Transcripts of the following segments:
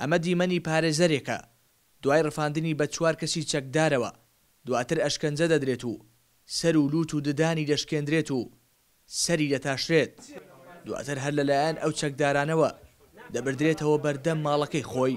ئەمە دیمەنی پارێزەرێکە دوای ڕفاندنی بە چوار کەسی چەکدارەوە، دواتر ئەشکەنجە دەدرێت و سەر و لووت و ددانی دەشکێندرێت و سەری دەتاشرێت، دواتر هەر لەلایەن ئەو چەکدارانەوە دەبردرێتەوە بەردەم ماڵەکەی خۆی.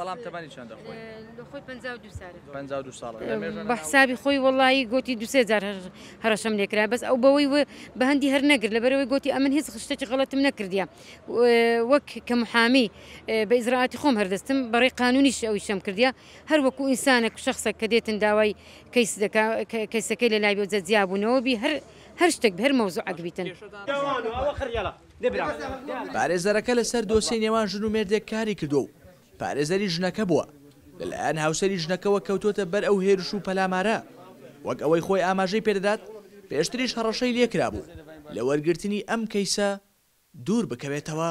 بەڵام تەمەنی چەندە خۆی؟ خۆی پەنجا و دوو سالە. پەنجا و دوو ساڵە. لە مێژە بە حسابی خۆی وەڵایی گۆتی دوو سێ جار هەر هەڕەشەم لێ کرا بەس ئەو بەوەی وە بە هەندی هەر نەگرت لەبەر ئەوەی گۆتی ئەمن هیچ شتێکی غەڵەتم نەکردیە وەک کە محامی بە ئیجرائاتی خۆم هەر دەستم بە ڕێی قانونیش ئەوی شەم کردیە هەر وەکوو ئینسانێک و شەخسێک کە دێتن داوای کەیس دەکا کە کەیسەکەی لە لای بێ جە جیابوونەوە بی هەر هەر شتێک بێ هەر مەوزووعەک بیتن. پارێزەرەکە لەسەر دۆسیەی نێوان ژن و مێردێک کاری کردووە و پارێزەری ژنەکە بووە، لەلایەن هاوسەری ژنەکەوە کەوتووەتە بەر ئەو هێرش و پەلامارە، وەک ئەوەی خۆی ئاماژەی پێدەدات پێشتریش هەڕەشەی لێکرابوو لە وەرگرتنی ئەم کەیسە دوور بکەوێتەوە.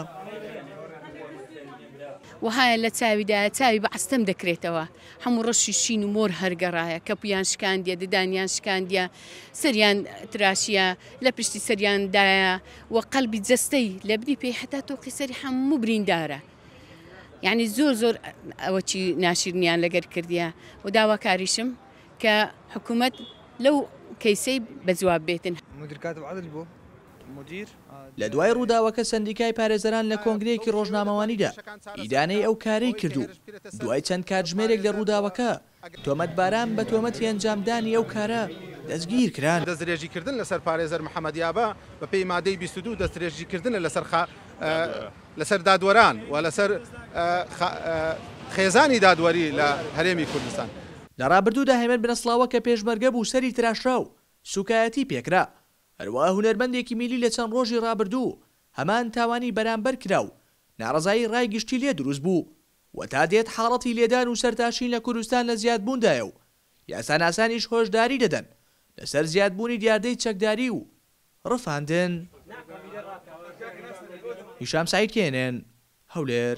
وەهایە لە چاویدایە چاوی بە عەستەم دەکرێتەوە حەموو ڕەشی شین و مۆر هەر گەڕایە کەپویان شکاندیە ددانیان شکاندیە سەریان تراشیە لە پشتی سەریان دایە، و قەلبی جەستەی لەبری پێی حەتا تۆقی سەری حەموو بریندارە یعنی زۆر زۆر ئەوە چی ناشرنیان لەگەر کردیە و داواکاریشم کە حکوومەت لەو کەیسەی بەجواب بێتن. مدیر کاتب عەدل بۆ؟ مدیر؟ لە دوای ڕووداوەکە سەندیکای پارێزەران لە کۆنگرەیەکی ڕۆژنامەوانیدا ئیدانەی ئەو کارەی کرد و دوای چەند کاتژمێرێک لە ڕووداوەکە تۆمەتباران بە تۆمەتی ئەنجامدانی ئەو کارە دەستگیرکران. دەستدرێژیکردن لەسەر پارێزەر محەمەد یابە بەپێی مادەی بیست و دوو دەستدرێژیکردنە لەسەر لەسەر دادوەران و لەسەر خێزانی دادوەری لە هەرێمی کوردستان. لە ڕابردوودا هێمن بنەسڵاوە کە پێشمەرگە بوو سەری تراشرا و سووکایەتی پێکرا، هەروەها هونەرمەندێکی میلی لە چەند ڕۆژی ڕابردوو هەمان تاوانی بەرامبەر کرا و ناڕەزایی ڕای گشتی لێ دروست بوو. و تا دێت حاڵەتی لێدان و سەرتاشین لە کوردستان لە زیادبووندایە و یاساناسانیش هۆشداری دەدەن لەسەر زیادبوونی دیاردەی چەکداری و ڕفاندن. هیشام سەعید، KNN، هەولێر.